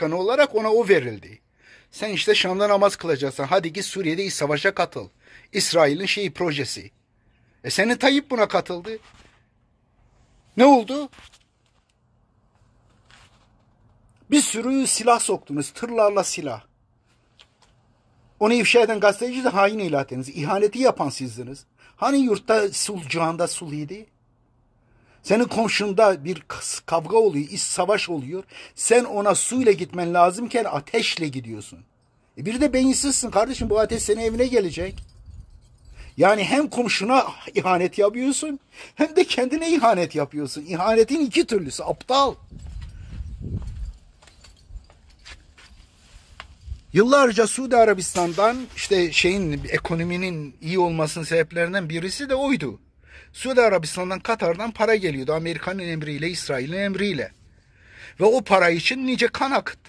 Başkanı olarak ona o verildi. Sen işte Şam'da namaz kılacaksın. Hadi git Suriye'de iç savaşa katıl. İsrail'in şeyi projesi. E senin Tayyip buna katıldı. Ne oldu? Bir sürü silah soktunuz. Tırlarla silah. Onu ifşa eden gazeteci de hain ilan ettiniz. İhaneti yapan sizdiniz. Hani yurtta sul, cihanda suliydi? Senin komşunda bir kavga oluyor, iç savaş oluyor. Sen ona suyla gitmen lazımken ateşle gidiyorsun. E bir de beyinsizsin kardeşim bu ateş senin evine gelecek. Yani hem komşuna ihanet yapıyorsun hem de kendine ihanet yapıyorsun. İhanetin iki türlüsü aptal. Yıllarca Suudi Arabistan'dan işte şeyin ekonominin iyi olmasının sebeplerinden birisi de oydu. Suudi Arabistan'dan Katar'dan para geliyordu Amerika'nın emriyle, İsrail'in emriyle. Ve o para için nice kan akıttın.